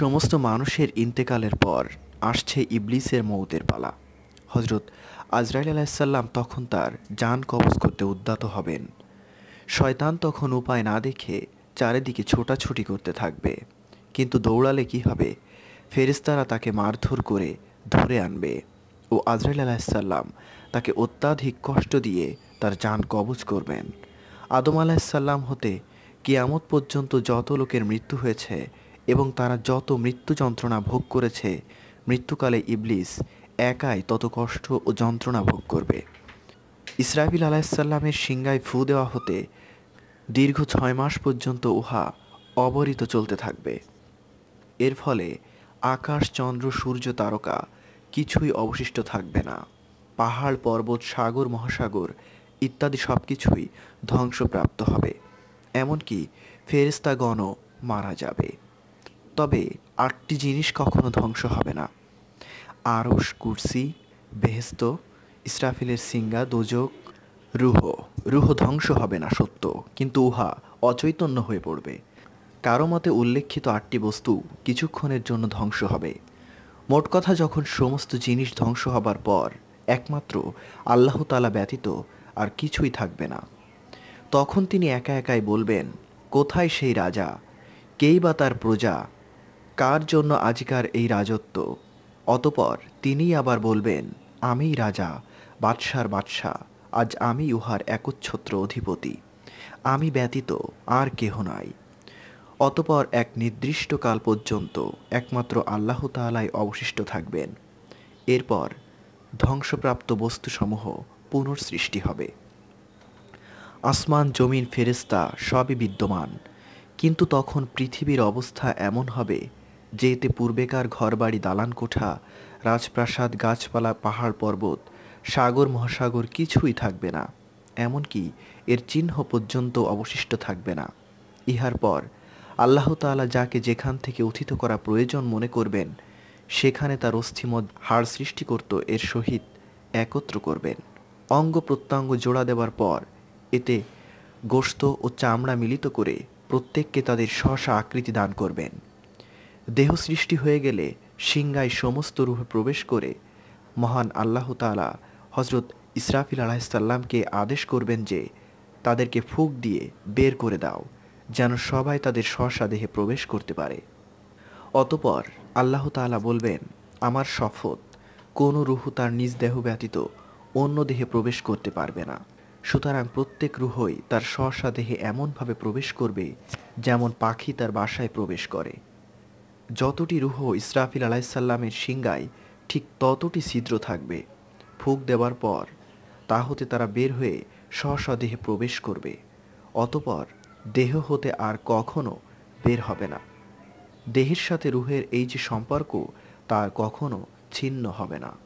সমস্ত মানুষের ইন্তেকালের পর আসছে ইবলিসের মৌতের পালা। হজরত আজরাইল আলাহিসাল্লাম তখন তার যান কবজ করতে উদ্যত হবেন। শয়তান তখন উপায় না দেখে চারিদিকে ছোটাছুটি করতে থাকবে। কিন্তু দৌড়ালে কি হবে? ফেরেশতারা তাকে মারধর করে ধরে আনবে ও আজরাইল আলাহিসাল্লাম তাকে অত্যাধিক কষ্ট দিয়ে তার যান কবজ করবেন। আদম আলাহিসাল্লাম হতে কিয়ামত পর্যন্ত যত লোকের মৃত্যু হয়েছে এবং তারা যত মৃত্যু যন্ত্রণা ভোগ করেছে, মৃত্যুকালে ইবলিস একাই তত কষ্ট ও যন্ত্রণা ভোগ করবে। ইসরাফিল আলাহিসাল্লামের সিংগায় ফু দেওয়া হতে দীর্ঘ ছয় মাস পর্যন্ত উহা অবরিত চলতে থাকবে। এর ফলে আকাশ, চন্দ্র, সূর্য, তারকা কিছুই অবশিষ্ট থাকবে না। পাহাড়, পর্বত, সাগর, মহাসাগর ইত্যাদি সব কিছুই ধ্বংসপ্রাপ্ত হবে। এমনকি ফেরেস্তাগণও মারা যাবে। তবে আটটি জিনিস কখনো ধ্বংস হবে না। আরস কুরসি, বেহেস্ত, ইসরাফিলের সিঙ্গা দোজক, রুহ। রুহ ধ্বংস হবে না, সত্য। কিন্তু উহা অচৈতন্য হয়ে পড়বে। কারও মতে উল্লেখিত আটটি বস্তু কিছুক্ষণের জন্য ধ্বংস হবে। মোট কথা, যখন সমস্ত জিনিস ধ্বংস হবার পর একমাত্র আল্লাহ তালা ব্যতীত আর কিছুই থাকবে না। তখন তিনি একা একাই বলবেন, কোথায় সেই রাজা? কেই বা তার প্রজা? কার জন্য আজিকার এই রাজত্ব? অতপর তিনিই আবার বলবেন, আমিই রাজা, বাদশার বাদশাহ, আজ আমি উহার একচ্ছত্র অধিপতি। আমি ব্যতীত আর কেহ নাই। অতপর এক নির্দিষ্ট কাল পর্যন্ত একমাত্র আল্লাহ তালাই অবশিষ্ট থাকবেন। এরপর ধ্বংসপ্রাপ্ত বস্তুসমূহ পুনঃসৃষ্টি হবে। আসমান, জমিন ফেরেস্তা সবই বিদ্যমান। কিন্তু তখন পৃথিবীর অবস্থা এমন হবে যে এতে পূর্বেকার ঘরবাড়ি দালান কোঠা রাজপ্রাসাদ গাছপালা, পাহাড় পর্বত, সাগর, মহাসাগর কিছুই থাকবে না। এমনকি এর চিহ্ন পর্যন্ত অবশিষ্ট থাকবে না। ইহার পর আল্লাহ তাআলা যাকে যেখান থেকে উথিত করা প্রয়োজন মনে করবেন, সেখানে তার অস্থিমদ হাড় সৃষ্টি করত এর সহিত একত্র করবেন। অঙ্গ প্রত্যঙ্গ জোড়া দেওয়ার পর এতে গোস্ত ও চামড়া মিলিত করে প্রত্যেককে তাদের স্বশা আকৃতি দান করবেন। দেহ সৃষ্টি হয়ে গেলে সিংগায় সমস্ত রূপে প্রবেশ করে মহান আল্লাহ তালা হজরত ইসরাফিল আলাহিসাল্লামকে আদেশ করবেন যে তাদেরকে ফুক দিয়ে বের করে দাও, যেন সবাই তাদের স্বশা দেহে প্রবেশ করতে পারে। অতপর আল্লাহ তালা বলবেন, আমার শপথ কোনো রুহু তার নিজ দেহ ব্যতীত অন্য দেহে প্রবেশ করতে পারবে না। সুতরাং প্রত্যেক রুহই তার স্বশা দেহে এমনভাবে প্রবেশ করবে যেমন পাখি তার বাসায় প্রবেশ করে। যতটি রুহ ইসরাফিল আলাইসাল্লামের সিঙ্গায় ঠিক ততটি ছিদ্র থাকবে। ফুক দেওয়ার পর তা হতে তারা বের হয়ে স্বস্বদেহে প্রবেশ করবে। অতপর দেহ হতে আর কখনো বের হবে না। দেহের সাথে রুহের এই যে সম্পর্ক, তা কখনো ছিন্ন হবে না।